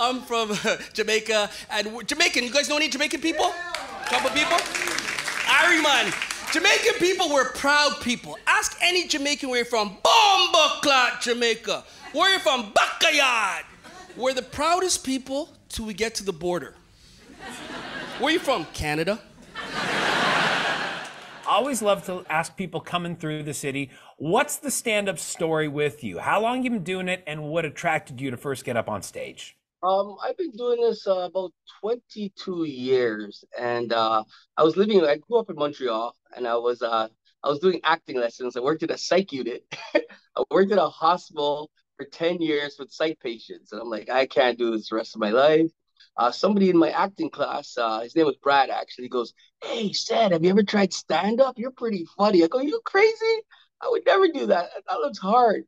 I'm from Jamaica, and Jamaican. You guys know any Jamaican people? Couple people. Ariman. Jamaican people were proud people. Ask any Jamaican where you're from. Bomba clot, Jamaica. Where you're from? Bacayard. We're the proudest people till we get to the border. Where you from? Canada. I Always love to ask people coming through the city, what's the stand-up story with you? How long you been doing it, and what attracted you to first get up on stage? Um, I've been doing this uh, about 22 years, and uh, I was living. I grew up in Montreal, and I was uh, I was doing acting lessons. I worked in a psych unit. I worked in a hospital for 10 years with psych patients, and I'm like, I can't do this the rest of my life. Uh, somebody in my acting class, uh, his name was Brad. Actually, goes, "Hey, said, have you ever tried stand up? You're pretty funny." I go, "You crazy? I would never do that. That looks hard."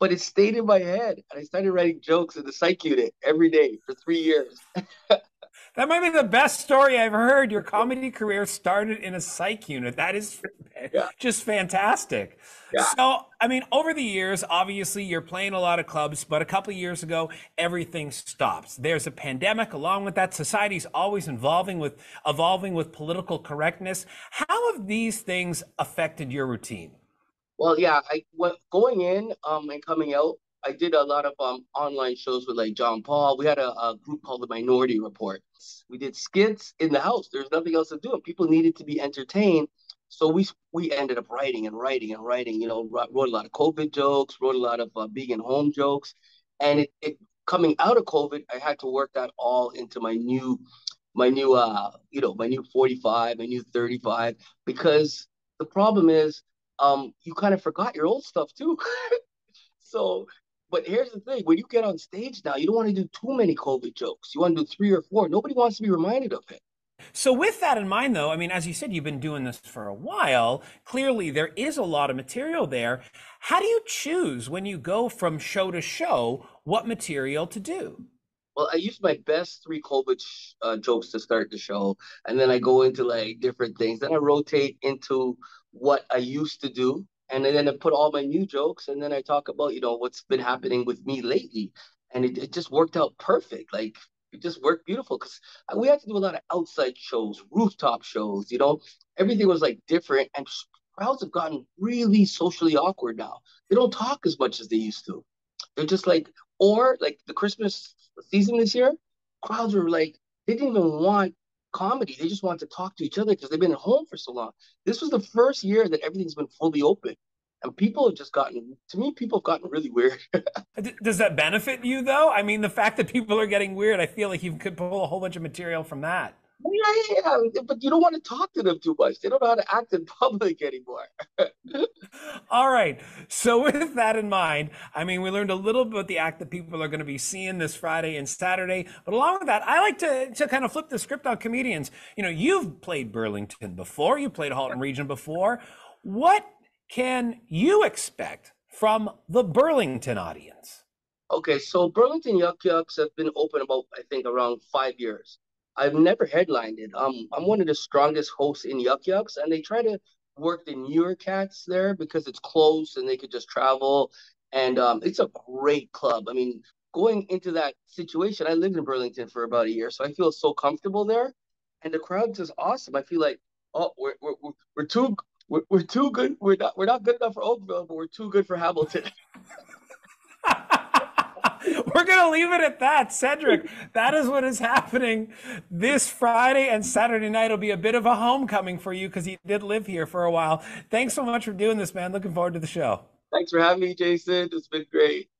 But it stayed in my head. And I started writing jokes in the psych unit every day for three years. that might be the best story I've heard. Your comedy career started in a psych unit. That is yeah. just fantastic. Yeah. So, I mean, over the years, obviously you're playing a lot of clubs, but a couple of years ago, everything stops. There's a pandemic. Along with that, society's always evolving with evolving with political correctness. How have these things affected your routine? Well, yeah, I went going in um and coming out. I did a lot of um online shows with like John Paul. We had a, a group called the Minority Report. We did skits in the house. There's nothing else to do. People needed to be entertained. So we we ended up writing and writing and writing. You know, wrote a lot of COVID jokes, wrote a lot of uh, being home jokes, and it, it coming out of COVID, I had to work that all into my new my new uh you know my new 45, my new 35 because the problem is um, you kind of forgot your old stuff too. so, but here's the thing: when you get on stage now, you don't want to do too many COVID jokes. You want to do three or four. Nobody wants to be reminded of it. So, with that in mind, though, I mean, as you said, you've been doing this for a while. Clearly, there is a lot of material there. How do you choose when you go from show to show what material to do? Well, I use my best three COVID uh, jokes to start the show, and then I go into like different things. Then I rotate into what I used to do. And then I put all my new jokes and then I talk about, you know, what's been happening with me lately. And it, it just worked out perfect. Like it just worked beautiful because we had to do a lot of outside shows, rooftop shows, you know, everything was like different. And crowds have gotten really socially awkward now. They don't talk as much as they used to. They're just like, or like the Christmas season this year, crowds were like, they didn't even want comedy. They just wanted to talk to each other because they've been at home for so long. This was the first year that everything's been fully open. And people have just gotten, to me, people have gotten really weird. Uh, does that benefit you, though? I mean, the fact that people are getting weird, I feel like you could pull a whole bunch of material from that. Yeah, yeah, but you don't want to talk to them too much. They don't know how to act in public anymore. All right. So, with that in mind, I mean, we learned a little bit about the act that people are going to be seeing this Friday and Saturday. But along with that, I like to, to kind of flip the script on comedians. You know, you've played Burlington before, you played Halton Region before. What can you expect from the Burlington audience? Okay, so Burlington Yuk Yuk's have been open about, I think, around five years. I've never headlined it. Um, I'm one of the strongest hosts in Yuk Yuk's, and they try to work the newer cats there because it's close and they could just travel. And um, it's a great club. I mean, going into that situation, I lived in Burlington for about a year, so I feel so comfortable there. And the crowd's just awesome. I feel like, oh, we're we're we're too we're, we're too good. We're not we're not good enough for Oakville, but we're too good for Hamilton. We're going to leave it at that. Cedric, that is what is happening this Friday and Saturday night. will be a bit of a homecoming for you because you did live here for a while. Thanks so much for doing this, man. Looking forward to the show. Thanks for having me, Jason. It's been great.